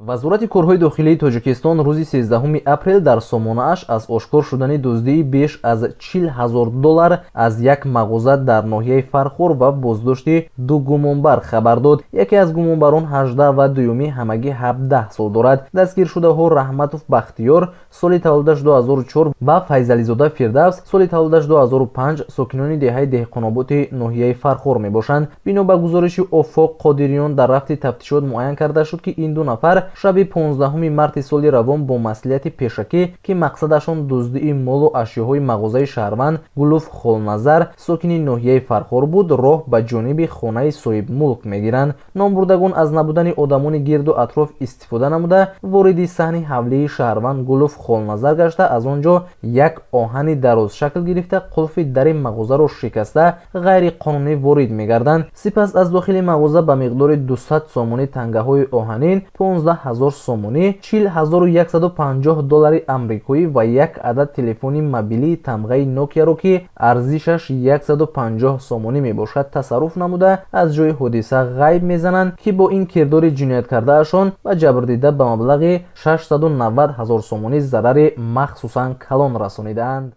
вазорати корҳои дохилии тоҷикистон рӯзи 13 апрел дар сомонааш аз ошкор шудани дуздии беш аз 40 0 доллар аз як мағоза дар ноҳияи фархор ва боздошти ду гумонбар хабар дод. Яке аз гумонбарон 18 ва дуюми ҳамагӣ 17 сол дорад. Дастгиршудаҳо раҳматов бахтиёр соли таваллудаш 2004 ва файзализода фирдавс соли таваллудаш 2005 сокинони деҳаи деҳқоноботи ноҳияи фархор мебошанд. Бино ба гузориши офоқ қодириён дар рафти тафтишот муайян карда шуд ки ин ду нафар шаби 15 марти соли равон бо маслиҳати пешакӣ ки мақсадашон дуздии молу ашёҳои мағозаи шаҳрванд гулуф холназар сокини ноҳияи фархор буд роҳ ба ҷониби хонаи соҳибмулк мегиранд. Номбурдагон аз набудани одамони гирду атроф истифода намуда вориди саҳни ҳавлии шаҳрванд гулуф холназар гашта аз он ҷо як оҳани дарозшакл гирифта қулфи дари мағозаро шикаста ғайриқонунӣ ворид мегарданд. Сипас аз дохили мағоза ба миқдори 200 сомонӣ тангаҳои оҳанин 15 ҳазор сомонӣ 4150 доллари амрикоӣ ва як адад телефони мобилии тамғаи нокияро ки арзишаш 150 сомонӣ мебошад тасарруф намуда аз ҷои ҳодиса ғайб мезананд ки бо ин кирдори ҷинояткардаашон ба ҷабрдида ба маблағи 690 ҳазор сомонӣ зарари махсусан калон расонидаанд